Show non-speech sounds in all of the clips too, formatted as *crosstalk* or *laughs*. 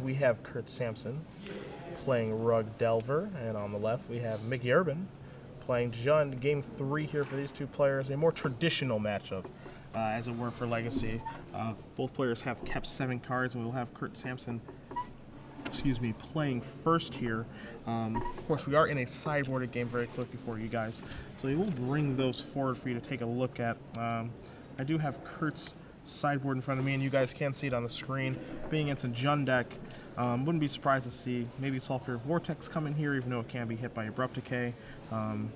we have Kurt Samson playing Rug Delver, and on the left we have Miki Urban playing Jund. Game three here for these two players, a more traditional matchup, uh, as it were, for Legacy. Uh, both players have kept seven cards, and we'll have Kurt Samson, excuse me, playing first here. Um, of course, we are in a sideboarded game very quickly for you guys, so we will bring those forward for you to take a look at. Um, I do have Kurt's sideboard in front of me, and you guys can see it on the screen. Being it's a Jund deck, um, wouldn't be surprised to see maybe Sulfur Vortex come in here, even though it can be hit by Abrupt Decay. Um,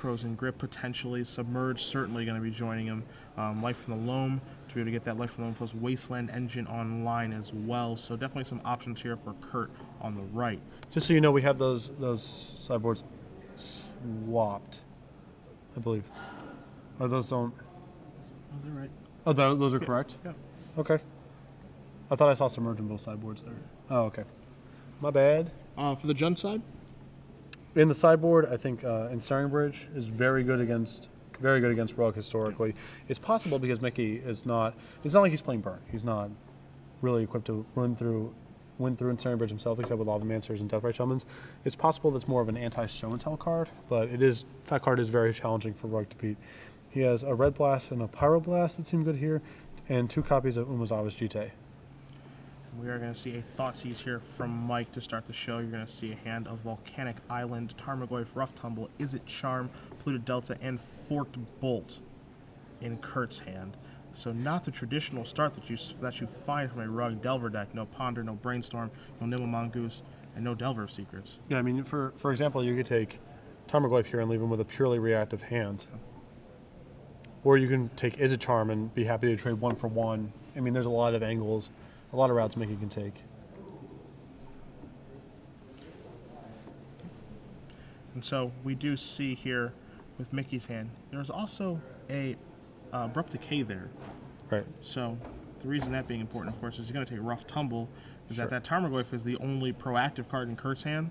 Krosan Grip potentially. Submerge certainly going to be joining him. Um, Life from the Loam to be able to get that Life from the Loam plus Wasteland Engine online as well. So definitely some options here for Kurt on the right. Just so you know, we have those those sideboards swapped, I believe. Or those don't. Oh, they're right. Oh, those are correct. Yeah. Okay. I thought I saw submerge in both sideboards there. Oh, okay. My bad. Uh, for the Jund side, In the sideboard, I think uh, Ensnaring Bridge is very good against very good against Rogue historically. It's possible because Miki is not. It's not like he's playing burn. He's not really equipped to run through win through Ensnaring Bridge himself, except with Lavamancers and Deathrite Shamans. It's possible that's more of an anti-show and tell card, but it is that card is very challenging for Rogue to beat. He has a Red Blast and a Pyroblast that seem good here, and two copies of Umezawa's Jitte. we are going to see a Thoughtseize here from Mike to start the show. You're going to see a hand of Volcanic Island, Tarmogoyf, Rough Tumble, Izzet Charm, Polluted Delta, and Forked Bolt in Kurt's hand. So not the traditional start that you that you find from a Rug Delver deck. No Ponder, no Brainstorm, no Nimble Mongoose, and no Delver of Secrets. Yeah, I mean, for for example, you could take Tarmogoyf here and leave him with a purely reactive hand. Or you can take Izzet Charm and be happy to trade one for one. I mean, there's a lot of angles, a lot of routes Miki can take. And so we do see here with Miki's hand, there's also a uh, Abrupt Decay there. Right. So the reason that being important, of course, is he's going to take a Rough Tumble, is Sure. that that Tarmogoyf is the only proactive card in Kurt's hand,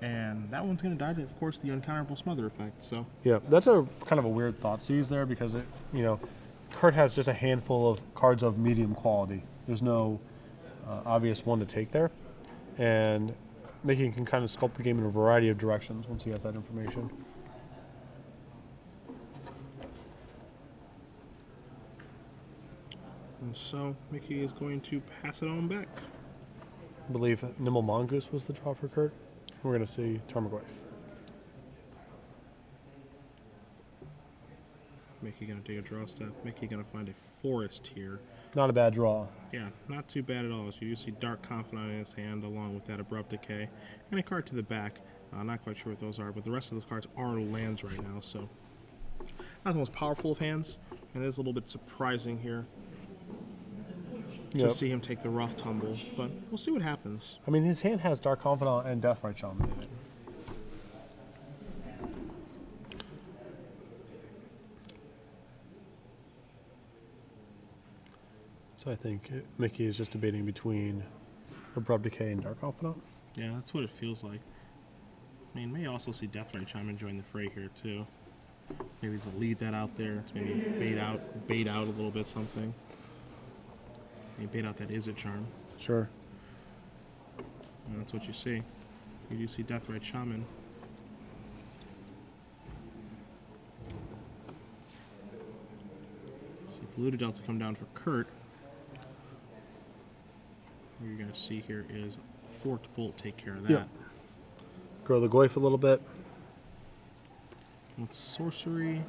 and that one's going to die to, of course, the Uncounterable Smother effect. So Yeah, that's a kind of a weird Thoughtseize there because it, you know, Kurt has just a handful of cards of medium quality. There's no uh, obvious one to take there, and Miki can kind of sculpt the game in a variety of directions once he has that information. and so Miki is going to pass it on back. I believe Nimble Mongoose was the draw for Kurt. We're going to see Tarmogoyf. Miki going to take a draw step. Miki going to find a forest here. Not a bad draw. Yeah, not too bad at all. So you see Dark Confidant in his hand, along with that Abrupt Decay, and a card to the back. Uh, not quite sure what those are, but the rest of those cards are lands right now. So not the most powerful of hands, and it is a little bit surprising here to Yep. see him take the rough tumble. But we'll see what happens. I mean, his hand has Dark Confidant and Deathrite Shaman in it. So I think Miki is just debating between Abrupt Decay and Dark Confidant. Yeah, that's what it feels like. I mean, may also see Deathrite Shaman join the fray here too. Maybe to lead that out there, to maybe bait out, bait out a little bit something. Maybe bait out that Izzet Charm. Sure. And that's what you see. You do see Deathrite Shaman. See Polluted Delta come down for Kurt. What you're going to see here is Forked Bolt take care of that. Yep. Grow the Goyf a little bit. With sorcery,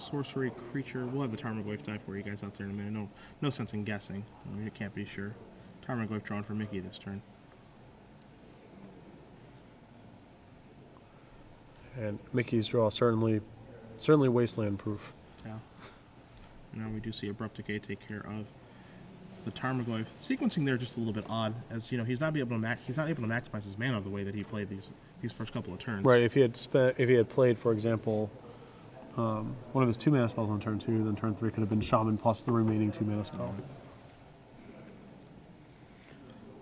sorcery creature. We'll have the Tarmogoyf die for you guys out there in a minute. No, no sense in guessing. I mean, you can't be sure. Tarmogoyf drawn for Miki this turn. And Miki's draw certainly, certainly wasteland proof. Yeah. Now we do see Abrupt Decay take care of the Tarmogoyf. Sequencing there just a little bit odd, as you know he's not be able to he's not able to maximize his mana the way that he played these these first couple of turns. Right. If he had spent, if he had played, for example, um, one of his two mana spells on turn two, then turn three could have been Shaman plus the remaining two mana spell.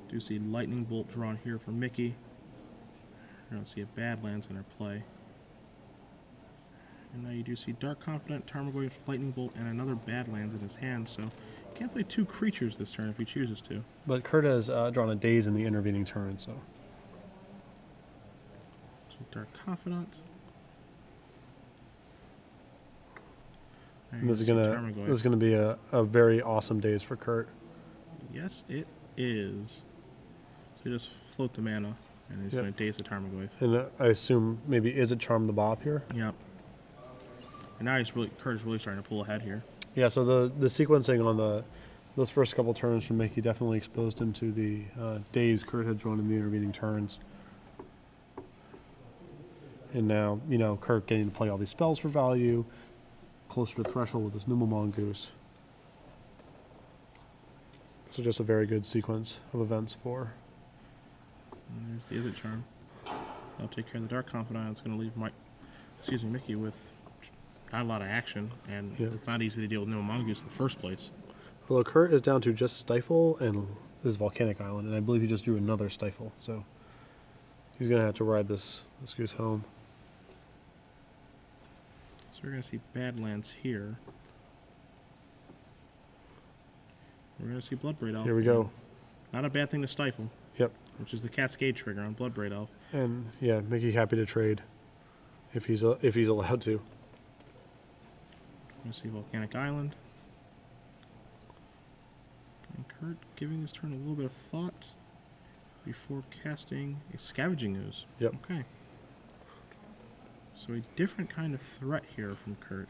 Do see Lightning Bolt drawn here for Miki. I don't see a Badlands in our play. And now you do see Dark Confidant, Tarmogoyf, Lightning Bolt, and another Badlands in his hand, so Can't play two creatures this turn if he chooses to. But Kurt has uh, drawn a daze in the intervening turn, so So Dark Confidant. This is gonna this is gonna be a, a very awesome Daze for Kurt. Yes, it is. So you just float the mana, and he's Yep. going to daze the Tarmogoyf. And uh, I assume maybe Izzet Charm the Bob here? Yep. And now he's really Kurt is really starting to pull ahead here. Yeah. So the the sequencing on the those first couple turns from Miki definitely exposed him to the uh, Daze Kurt had drawn in the intervening turns. And now, you know, Kurt getting to play all these spells for value, closer to the threshold with this Nimble Mongoose. So just a very good sequence of events for And there's the Izzet Charm. I'll take care of the Dark Confidant. It's going to leave Mike, excuse me, Miki with not a lot of action, and Yeah. it's not easy to deal with no Mongoose in the first place. Although Kurt is down to just Stifle and this Volcanic Island, and I believe he just drew another Stifle, so he's gonna have to ride this this goose home. So we're going to see Badlands here. We're going to see Bloodbraid Elf. Here we go. Not a bad thing to stifle, Yep. which is the Cascade trigger on Bloodbraid Elf. And yeah, Miki happy to trade if he's uh, if he's allowed to. To see Volcanic Island. And Kurt giving this turn a little bit of thought before casting a Scavenging Ooze. Yep. Okay. So a different kind of threat here from Kurt.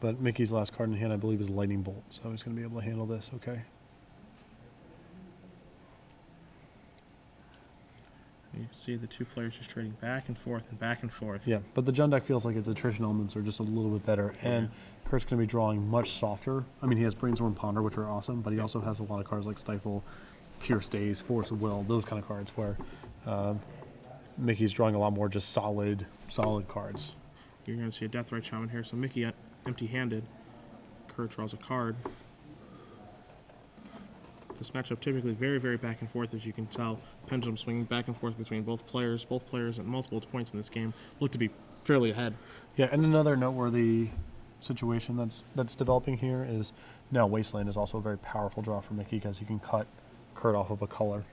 But Miki's last card in hand, I believe, is Lightning Bolt, so he's gonna be able to handle this. Okay. You see the two players just trading back and forth and back and forth. Yeah, but the Jund deck feels like its attrition elements are just a little bit better, and Kurt's going to be drawing much softer. I mean, he has Brainstorm Ponder, which are awesome, but he also has a lot of cards like Stifle, Pierce Daze, Force of Will, those kind of cards where uh, Miki's drawing a lot more just solid, solid cards. You're going to see a Death Deathrite Shaman here. So Miki uh, empty handed. Kurt draws a card. This matchup typically very, very back and forth, as you can tell. Pendulum swinging back and forth between both players. Both players at multiple points in this game look to be fairly ahead. Yeah, and another noteworthy situation that's that's developing here is now Wasteland is also a very powerful draw for Miki because he can cut Kurt off of a color.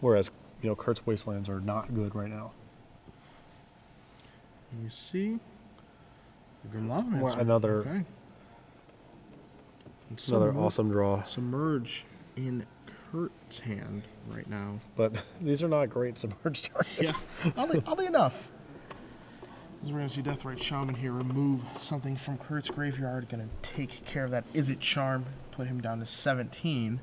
Whereas, you know, Kurt's Wastelands are not good right now. You see the Grim Lava Well, another- Okay. Another awesome draw. Submerge in Kurt's hand right now. But *laughs* these are not great submerged targets. *laughs* Yeah, oddly, oddly enough. As we're to see Deathrite Shaman here remove something from Kurt's graveyard. Going to take care of that Izzet Charm, put him down to 17.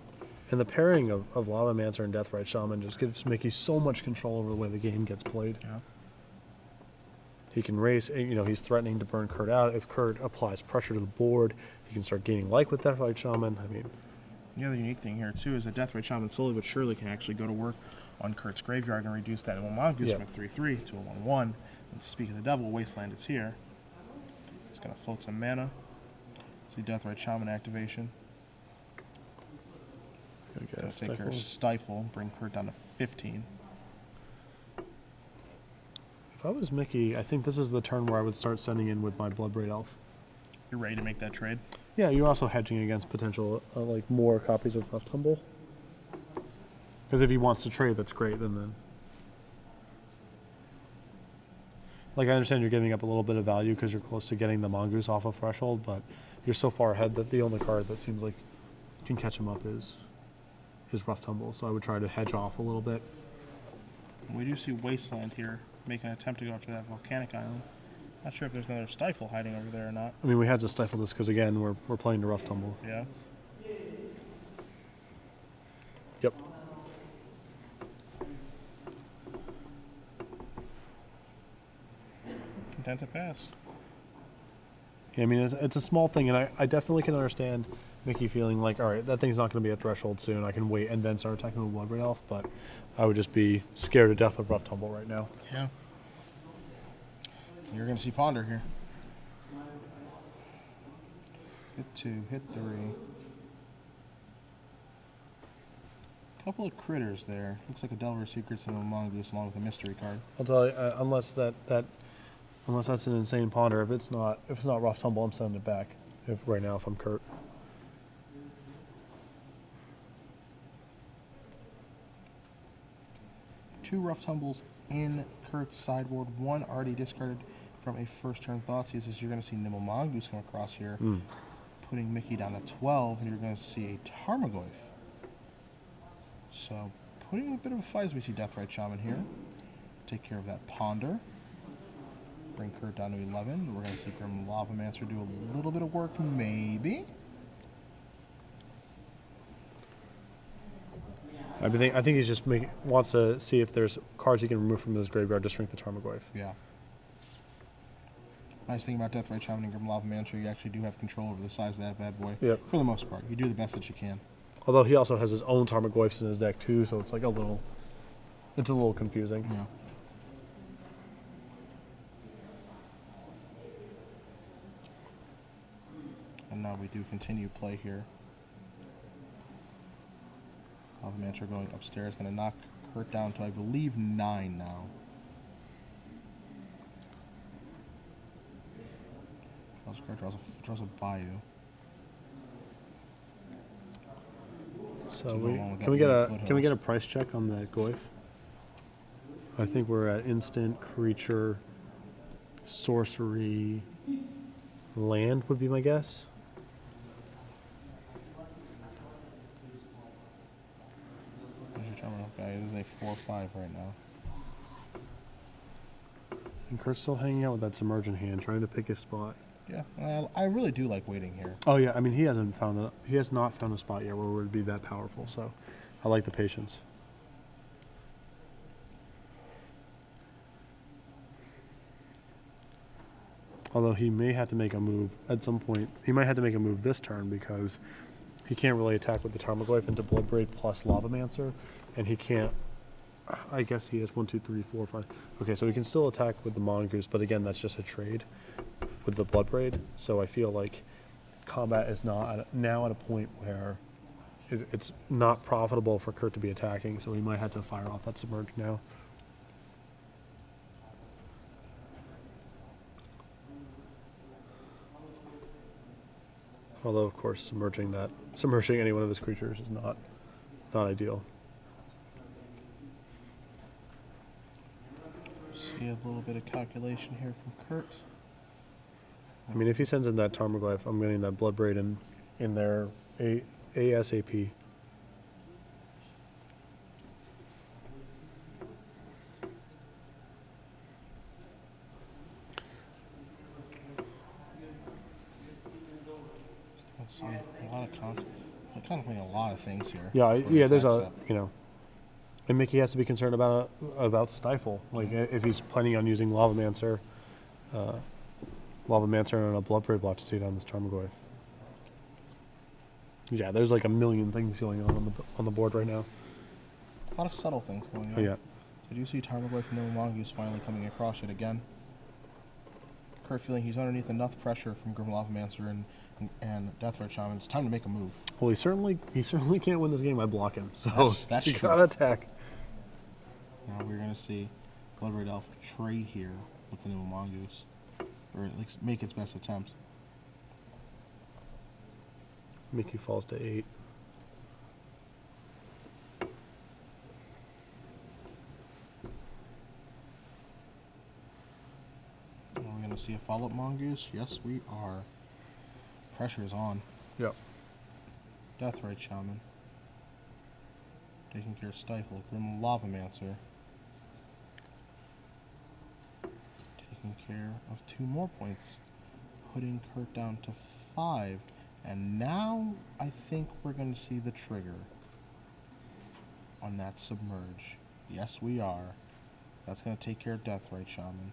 And the pairing of, of Lavamancer and Deathrite Shaman just gives Miki so much control over the way the game gets played. Yeah. He can race, eh, you know, he's threatening to burn Kurt out. If Kurt applies pressure to the board, he can start gaining like with Deathrite Shaman. I mean, The other unique thing here, too, is that Deathrite Shaman slowly but surely can actually go to work on Kurt's graveyard and reduce that Mongoose Yeah. from a 3 3 to a 1 1. And speak of the devil, Wasteland is here. It's going to float some mana. See Deathrite Shaman activation. Gotta get Gonna take care of stifle. Stifle, bring Kurt down to 15. If I was Miki, I think this is the turn where I would start sending in with my Bloodbraid Elf. You're ready to make that trade? Yeah, you're also hedging against potential, uh, like, more copies of Rough Tumble. Because if he wants to trade, that's great, and then... Like, I understand you're giving up a little bit of value because you're close to getting the Mongoose off of Threshold, but you're so far ahead that the only card that seems like can catch him up is is Rough Tumble, so I would try to hedge off a little bit. We do see Wasteland here make an attempt to go after that volcanic island. Not sure if there's another stifle hiding over there or not. I mean, we had to stifle this because, again, we're, we're playing the Rough Tumble. Yeah. Yep. Content to pass. I mean, it's, it's a small thing, and I, I definitely can understand Miki feeling like, all right, that thing's not going to be a threshold soon. I can wait and then start attacking with Bloodbraid Elf, but I would just be scared to death of Rough Tumble right now. Yeah. You're going to see Ponder here. Hit two, hit three. Couple of critters there. Looks like a Delver Secrets and a Mongoose along with a mystery card. I'll tell you, uh, unless that, that Unless that's an insane ponder. If it's not, if it's not rough tumble, I'm sending it back. If right now, if I'm Kurt. Two rough tumbles in Kurt's sideboard. One already discarded from a first turn thoughts. Is you're going to see Nimble Mongoose come across here, Mm. putting Miki down to 12, and you're going to see a Tarmogoyf. So, putting a bit of a fight as we see Deathrite Shaman here. Take care of that Ponder. Bring Kurt down to 11. We're going to see Grim Lavamancer do a little bit of work, maybe. I think I think he's just make, wants to see if there's cards he can remove from his graveyard to shrink the Tarmogoyf. Yeah. Nice thing about Deathrite Shaman and Grim Lavamancer, you actually do have control over the size of that bad boy. Yep. For the most part. You do the best that you can. Although he also has his own Tarmogoyfs in his deck too, so it's like a little, it's a little confusing. Yeah. And now we do continue play here. Lavamancer going upstairs, going to knock Kurt down to, I believe, nine now. Draws a draws a, draws a Bayou. So we, can we get a can we get a price check on that Goyf? I think we're at instant creature, sorcery, land would be my guess. Where's your terminal value? It is a 4 5 right now. And Kurt's still hanging out with that submergent hand, trying to pick his spot. Yeah, I, I really do like waiting here. Oh yeah, I mean he hasn't found a he has not found a spot yet where it would be that powerful. So, I like the patience. Although he may have to make a move at some point. He might have to make a move this turn because he can't really attack with the Tarmogoyf into Bloodbraid plus Lavamancer, and he can't. I guess he has one, two, three, four, five. Okay, so he can still attack with the Mongoose, but again, that's just a trade with the Bloodbraid. So I feel like combat is not at, now at a point where it, it's not profitable for Kurt to be attacking, so he might have to fire off that submerge now. Although, of course, submerging that submerging any one of his creatures is not not ideal. See a little bit of calculation here from Kurt. I mean, if he sends in that Tarmogoyf, I'm getting that Bloodbraid in in there a ASAP. Let's see. A lot of con- I'm contemplating a lot of things here. Yeah, I- yeah. There's a that. you know, and Miki has to be concerned about about stifle. Like if he's planning on using Lavamancer, uh, Lavamancer and a to take down this Tarmogoyf. Yeah, there's like a million things going on on the on the board right now. A lot of subtle things going on. Yeah, So do you see Tarmogoyf and Nimble Mongoose finally coming across it again? Kurt feeling he's underneath enough pressure from Grim Lavamancer and, and, and Deathrite Shaman. It's time to make a move. Well, he certainly he certainly can't win this game by blocking. So That's- that's *laughs* you gotta attack. Now we're going to see Bloodbraid Elf trade here with the new Mongoose. Or at least make its best attempt. Miki falls to eight. Are we going to see a follow-up Mongoose? Yes, we are. Pressure is on. Yep. Deathrite Shaman. Taking care of Stifle. Grim Lavamancer. Taking care of two more points. Putting Kurt down to five. And now I think we're going to see the trigger on that Submerge. Yes, we are. That's going to take care of Deathrite Shaman.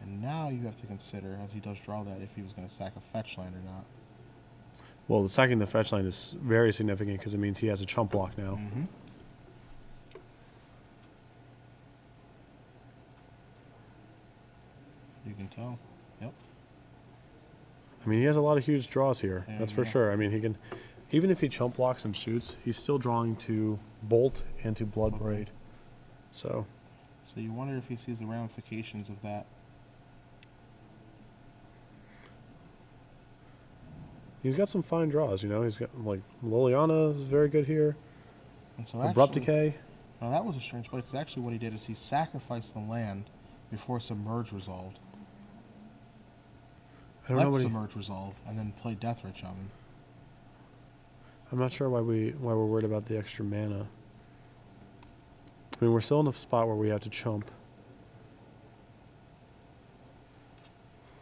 And now you have to consider, as he does draw that, if he was going to sack a fetch land or not. Well, the sacking the fetch line is very significant because it means he has a chump block now. Mm-hmm. You can tell. Yep. I mean, he has a lot of huge draws here. Yeah, that's for yeah. sure. I mean, he can, even if he chump blocks and shoots, he's still drawing to bolt and to blood Okay. braid. So So you wonder if he sees the ramifications of that He's got some fine draws, you know. He's got like Liliana is very good here. And so Abrupt actually- Decay. Now that was a strange play because actually what he did is he sacrificed the land before Submerge resolved. I don't know Let what he, Submerge resolve and then play Deathrite Shaman. I'm not sure why we why we're worried about the extra mana. I mean, we're still in a spot where we have to chump.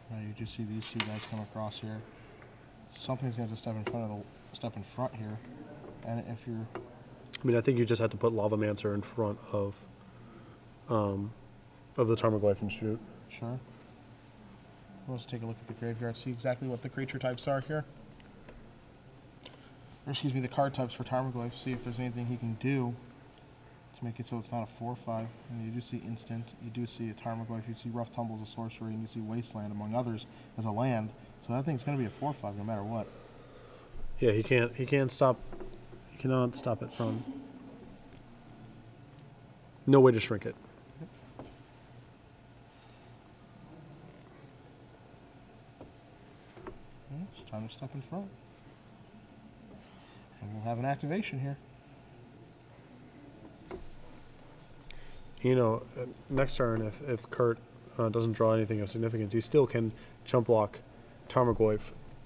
Now you just see these two guys come across here. Something's going to step in front of the step in front here, and if you're I mean, I think you just have to put Lavamancer in front of um, of the Tarmogoyf and shoot. sure, let's take a look at the graveyard, see exactly what the creature types are here. Or excuse me, the card types for Tarmogoyf. See if there's anything he can do to make it so it's not a four-five. And you do see instant, you do see a Tarmogoyf, you see Rough Tumble as a sorcery, and you see Wasteland among others as a land. So I think it's going to be a four-five no matter what. Yeah, he can't he can't stop he cannot stop it from no way to shrink it. Well, It's time to step in front. And we'll have an activation here. You know, uh, next turn if if Kurt uh, doesn't draw anything of significance, he still can chump block Tarmogoyf,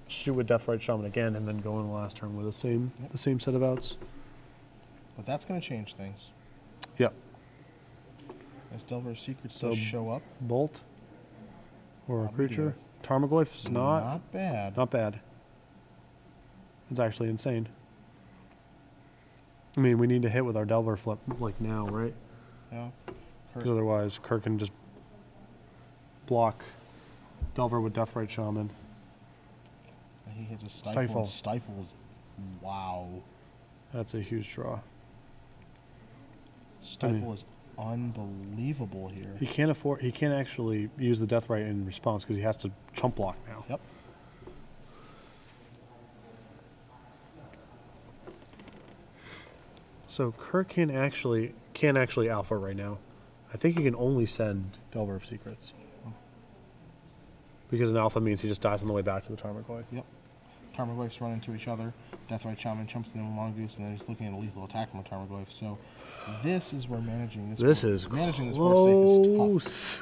shoot with Deathrite Shaman again, and then go in the last turn with the same Yep. the same set of outs. But that's going to change things. Yep. As Delver's Secrets So- does show up. Bolt or a creature. Tarmogoyf is not Not bad. Not bad. It's actually insane. I mean, we need to hit with our Delver flip like now, right? Yeah. Because otherwise, Kurt can just block Delver with Deathrite Shaman. And he hits a stifle. Stifle. and Stifles. Wow. That's a huge draw. Stifle is unbelievable here. He can't afford. He can't actually use the Deathrite in response because he has to chump block now. Yep. So Kurt can actually can actually alpha right now. I think he can only send Delver of Secrets. Because an alpha means he just dies on the way back to the Tarmogoyf. Yep. Tarmogoyfs run into each other. Deathrite Shaman jumps in a Mongoose, and then he's looking at a lethal attack from a Tarmogoyf. So this is where managing this. This board- is managing this board is tough. close.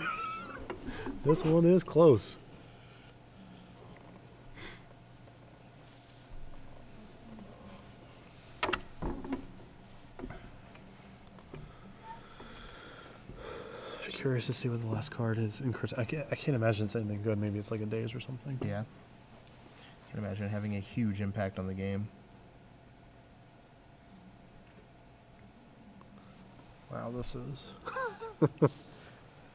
this one is close. Curious to see what the last card is. In Kurt's, I can't, I can't imagine it's anything good. Maybe it's like a daze or something. Yeah. Can imagine having a huge impact on the game. Wow, this is. *laughs*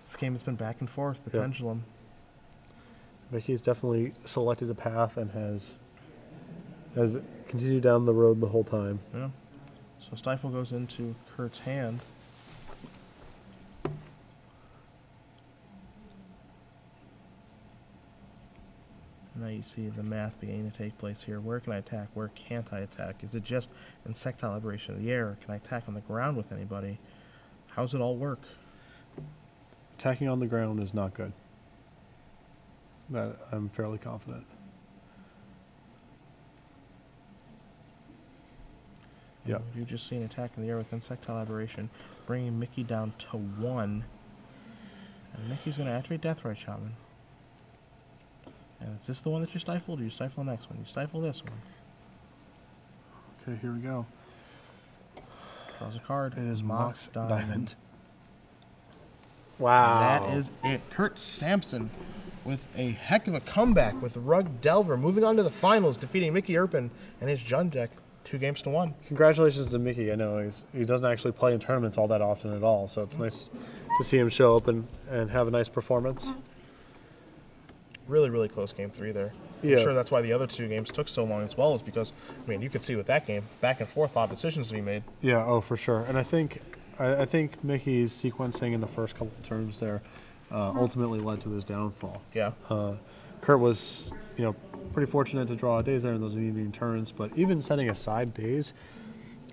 This game has been back and forth. The Yeah. pendulum. Miki's definitely selected a path and has has continued down the road the whole time. Yeah. So Stifle goes into Kurt's hand. Now you see the math beginning to take place here. Where can I attack? Where can't I attack? Is it just Insectile Aberration of the air? Can I attack on the ground with anybody? How's it all work? Attacking on the ground is not good. That I'm fairly confident. Yep. Uh, You just see an attack in the air with insectile aberration, bringing Miki down to one. And Miki's going to activate Deathrite Shaman. And is this the one that you stifled, or do you stifle the next one? You stifle this one. Okay, here we go. Draws a card. It is Mox Mox Diamond. Diamond. And Wow. That is it. Kurt Samson with a heck of a comeback with Rug Delver moving on to the finals, defeating Miki Urban and his Jund deck two games to one. Congratulations to Miki. I know he's he doesn't actually play in tournaments all that often at all, so it's mm. nice to see him show up and, and have a nice performance. Really, really close game three there. Yeah. I'm sure that's why the other two games took so long as well, is because, I mean, you could see with that game, back and forth, a lot of decisions to be made. Yeah, oh for sure. And I think I, I think Miki's sequencing in the first couple of turns there uh, ultimately led to his downfall. Yeah. Uh, Kurt was, you know, pretty fortunate to draw Daze there in those evening turns, but even setting aside Daze,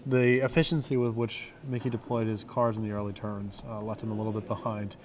the efficiency with which Miki deployed his cars in the early turns uh, left him a little bit behind.